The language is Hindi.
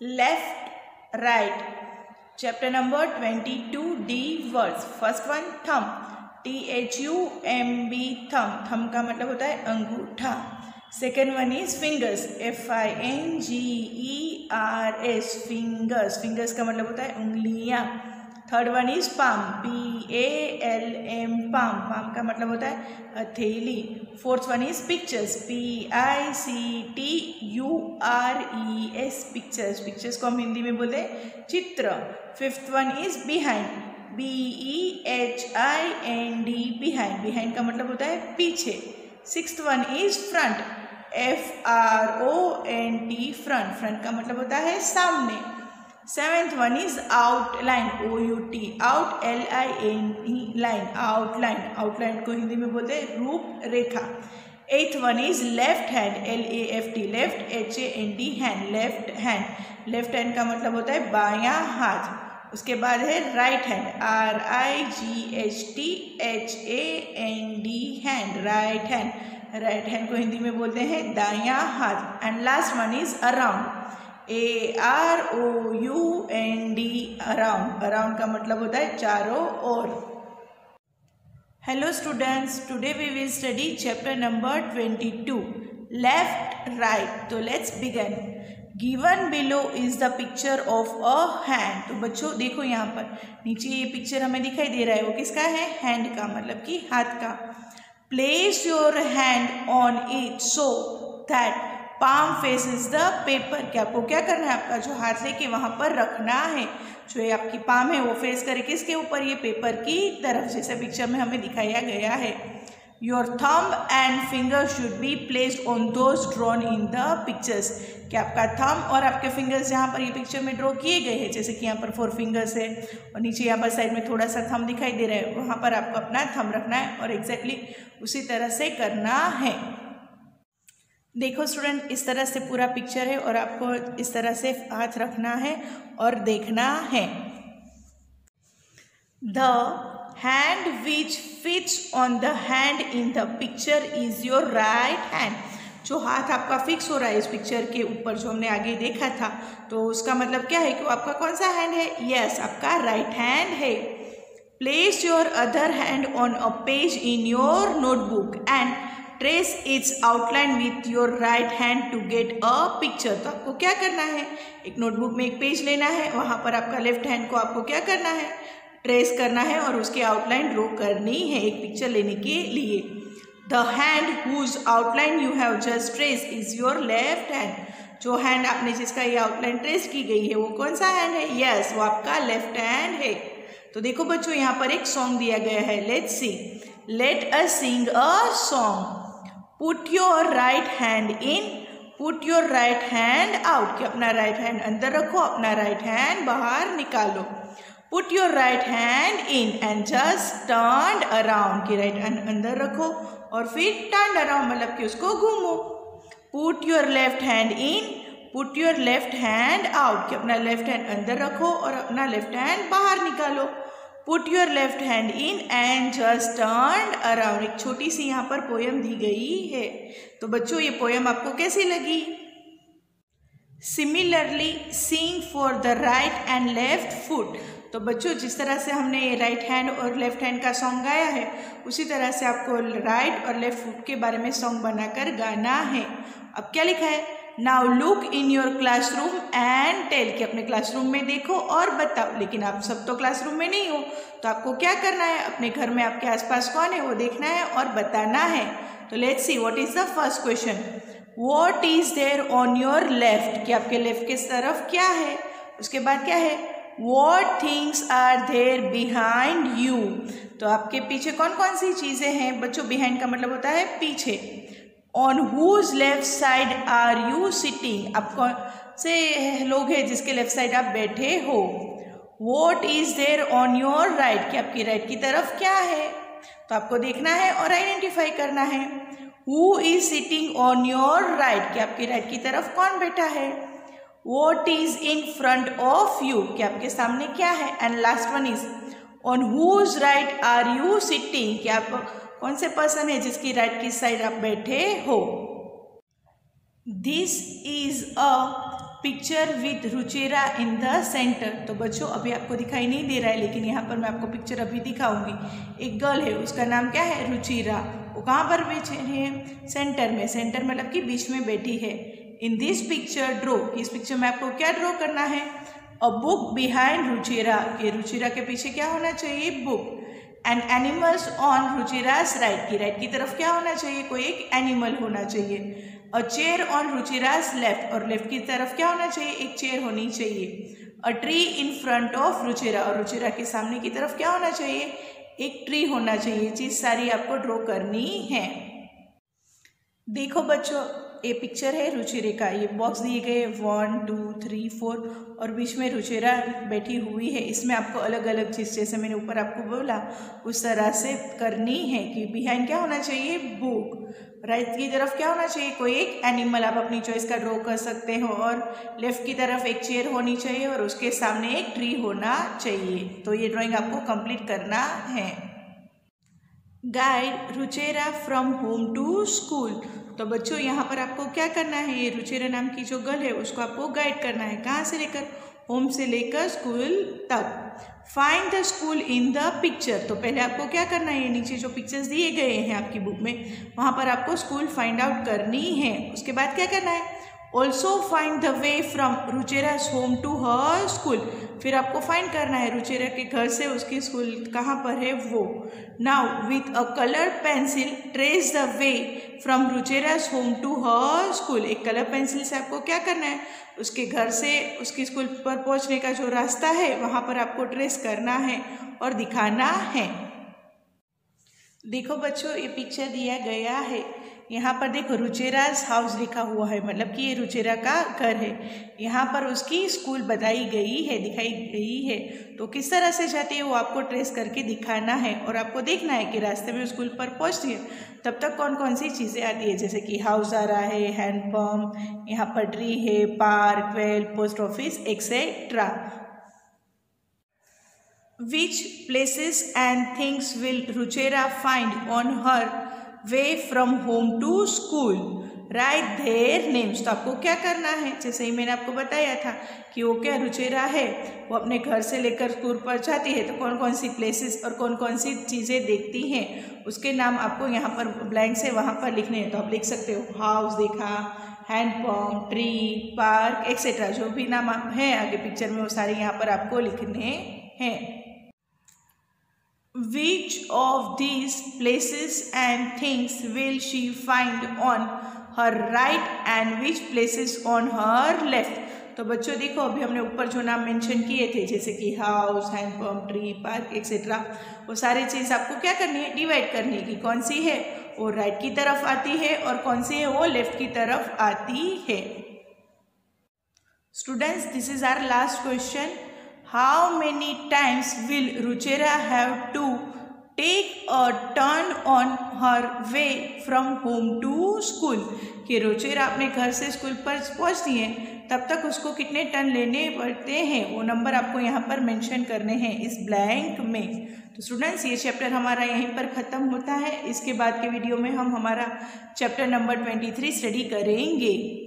left right chapter number 22 d words first one thumb t h u m b thumb thumb का मतलब होता है अंगूठा second one is fingers F I N G E R S fingers fingers का मतलब होता है उंगलियाँ third one is palm P A L M palm palm का मतलब होता है हथेली fourth one is pictures P I C T U R E S pictures pictures को हम हिंदी में बोलते हैं चित्र. Fifth one is behind B E H I N D behind behind का मतलब होता है पीछे. Six one is front F R O N T front front का मतलब होता है सामने. Seventh one is outline O U T out L I N E line outline outline को हिंदी में बोलते हैं रूप रेखा। Eighth one is left hand L A F T left H A N D hand left hand left hand का मतलब होता है बायां हाथ। उसके बाद है right hand R I G H T H A N D hand right hand right hand को हिंदी में बोलते हैं दायां हाथ। And last one is around A R O U N D around around का मतलब होता है चारों ओर। Hello students today we will study chapter number twenty two left right तो let's begin given below is the picture of a hand तो बच्चों देखो यहाँ पर, नीचे ये पिक्चर हमें दिखाई दे रहा है, वो किसका है? हैंड का मतलब कि हाथ का. Place your hand on it so that palm face is the paper कि आपको क्या करना है आपका? जो हाथ लेके वहाँ पर रखना है, जो ये आपकी पाम है, वो फेस करे किसके ऊपर? ये पेपर की तरफ़, जैसे पिक्चर में हमें दिखाया गया है। Your thumb and finger should be placed on those drawn in the pictures कि आपका थम्ब और आपके फिंगर्स जहाँ पर ये पिक्चर में ड्रॉ किए गए हैं, जैसे कि यहाँ पर फोर फिंगर्स है, और नीचे यहाँ पर साइड में थोड़ा सा थम दिखाई दे रहा है। वहाँ पर आपको अपना थम रखना है और एग्जैक्टली exactly उसी तरह से करना है। देखो स्टूडेंट इस तरह से पूरा पिक्चर है और आपको इस तरह से हाथ रखना है और देखना है। The hand which fits on the hand in the picture is your right hand जो हाथ आपका फिक्स हो रहा है इस पिक्चर के ऊपर जो हमने आगे देखा था तो उसका मतलब क्या है कि वो आपका कौन सा हैंड है? यस yes, आपका राइट right हैंड है। Place your other hand on a page in your notebook and trace its outline with your right hand to get a picture तो आपको क्या करना है? एक नोटबुक में एक पेज लेना है वहाँ पर आपका लेफ़्ट हैंड को आपको क्या करना है? ट्रेस करना है और उसकी आउटलाइन ड्रॉ करनी है एक पिक्चर लेने के लिए. The hand whose outline you have just trace is your left hand जो हैंड आपने जिसका ये आउटलाइन ट्रेस की गई है वो कौन सा हैंड है? यस yes, वो आपका लेफ़्ट हैंड है. तो देखो बच्चों यहाँ पर एक सॉन्ग दिया गया है. Let's see let a sing a song put your right hand in put your right hand out कि अपना राइट हैंड अंदर रखो, अपना राइट हैंड बाहर निकालो। Put your right hand in and just turn around कि राइट हैंड अंदर रखो और फिर टर्न अराउंड मतलब कि उसको घूमो। Put your left hand in put your left hand out कि अपना लेफ़्ट हैंड अंदर रखो और अपना लेफ़्ट हैंड बाहर निकालो। Put your left hand in and just turn around एक छोटी सी यहाँ पर पोयम दी गई है। तो बच्चों, ये पोयम आपको कैसी लगी? Similarly sing for the right and left foot तो बच्चों, जिस तरह से हमने ये राइट हैंड और लेफ़्ट हैंड का सॉन्ग गाया है, उसी तरह से आपको राइट और लेफ़्ट फुट के बारे में सॉन्ग बनाकर गाना है। अब क्या लिखा है? Now look in your classroom and tell कि अपने क्लासरूम में देखो और बताओ। लेकिन आप सब तो क्लासरूम में नहीं हो। तो आपको क्या करना है? अपने घर में आपके आसपास कौन है? वो देखना है और बताना है। तो let's see what is the first question what is there on your left कि आपके लेफ़्ट के तरफ़ क्या है? उसके बाद क्या है? What things are there behind you तो आपके पीछे कौन कौन सी चीज़ें हैं? बच्चों बिहाइंड का मतलब होता है पीछे। On whose left side are you sitting आप कौन से लोग हैं जिसके लेफ़्ट साइड आप बैठे हो? What is there on your right कि आपकी राइट right की तरफ़ क्या है? तो आपको देखना है और आइडेंटिफाई करना है। Who is sitting on your right कि आपकी राइट right की तरफ़ कौन बैठा है? What is in front of you कि आपके सामने क्या है? And last one is on whose right are you sitting कि आप कौन से पर्सन है जिसकी राइट की साइड आप बैठे हो? This is a picture with Ruchira in the centre तो बच्चों, अभी आपको दिखाई नहीं दे रहा है, लेकिन यहाँ पर मैं आपको पिक्चर अभी दिखाऊँगी। एक गर्ल है, उसका नाम क्या है? रुचिरा वो कहाँ पर बैठे हैं? सेंटर में। सेंटर मतलब कि बीच में बैठी है। इन दिस पिक्चर ड्रो इस पिक्चर में आपको क्या ड्रॉ करना है? अ बुक बिहाइंड रुचिरा के रुचिरा के पीछे क्या होना चाहिए? Book and animals on Ruchira's right की राइट की तरफ़ क्या होना चाहिए कोई एक एनिमल होना चाहिए a chair on Ruchira's left और लेफ़्ट की तरफ़ क्या होना चाहिए एक चेयर होनी चाहिए a tree in front of Ruchira और रुचिरा के सामने की तरफ़ क्या होना चाहिए एक ट्री होना चाहिए चीज़ सारी आपको ड्रॉ करनी है देखो बच्चों ये पिक्चर है रुचिरे का ये बॉक्स दिए गए वन टू थ्री फोर और बीच में रुचिरा बैठी हुई है। इसमें आपको अलग अलग चीज़ जैसे मैंने ऊपर आपको बोला, उस तरह से करनी है कि बिहाइंड क्या होना चाहिए? बुक राइट की तरफ़ क्या होना चाहिए? कोई एक एनिमल आप अपनी चॉइस का ड्रॉ कर सकते हो और लेफ़्ट की तरफ़ एक चेयर होनी चाहिए और उसके सामने एक ट्री होना चाहिए। तो ये ड्राइंग आपको कंप्लीट करना है। Guide Ruchira from home to school तो बच्चों, यहाँ पर आपको क्या करना है? ये रुचिरा नाम की जो गर्ल है, उसको आपको गाइड करना है। कहाँ से लेकर? होम से लेकर स्कूल तक। Find the school in the picture तो पहले आपको क्या करना है? नीचे जो पिक्चर्स दिए गए हैं आपकी बुक में, वहाँ पर आपको स्कूल फाइंड आउट करनी है। उसके बाद क्या करना है? Also find the way from Ruchira's home to her school फिर आपको फाइंड करना है रुचेरा के घर से उसकी स्कूल कहाँ पर है वो। Now with a colour pencil trace the way from Ruchira's home to her school एक कलर पेंसिल से आपको क्या करना है? उसके घर से उसकी स्कूल पर पहुँचने का जो रास्ता है, वहाँ पर आपको ट्रेस करना है और दिखाना है। देखो बच्चों, ये पिक्चर दिया गया है। यहाँ पर देखो रुचेराज हाउस लिखा हुआ है मतलब कि ये रुचेरा का घर है। यहाँ पर उसकी स्कूल बताई गई है, दिखाई गई है। तो किस तरह से जाती है वो आपको ट्रेस करके दिखाना है और आपको देखना है कि रास्ते में स्कूल पर पहुँचती है, तब तक कौन कौन सी चीज़ें आती है? जैसे कि हाउस आ रहा है हैंडपम्प यहाँ पर ट्री है park well post office etcetera which places and things will Ruchira find on her way from home to school write their names तो आपको क्या करना है? जैसे ही मैंने आपको बताया था कि वो क्या रुचेरा है, वो अपने घर से लेकर स्कूल पर जाती है तो कौन कौन सी प्लेसेस और कौन कौन सी चीज़ें देखती हैं, उसके नाम आपको यहाँ पर ब्लैंक से वहाँ पर लिखने हैं तो आप लिख सकते हो हाउस देखा hand pump tree park etcetera जो भी नाम हैं, आगे पिक्चर में वो सारे यहाँ पर आपको लिखने हैं। Which of these places and things will she find on her right and which places on her left? तो बच्चों, देखो, अभी हमने ऊपर जो नाम मेंशन किए थे, जैसे कि house hand pump tree park etcetera वो सारी चीज़ आपको क्या करनी है? डिवाइड करनी है कि कौन सी है? वो राइट की तरफ़ आती है और कौन सी है? वो लेफ़्ट की तरफ़ आती है। Students this is our last question How many times will Ruchira have to take a turn on her way from home to school? कि रुचिरा अपने घर से स्कूल पर पहुँचती है, तब तक उसको कितने टर्न लेने पड़ते हैं? वो नंबर आपको यहाँ पर मेंशन करने हैं इस ब्लैंक में। तो स्टूडेंट्स ये चैप्टर हमारा यहीं पर ख़त्म होता है। इसके बाद के वीडियो में हम हमारा chapter number twenty three study करेंगे।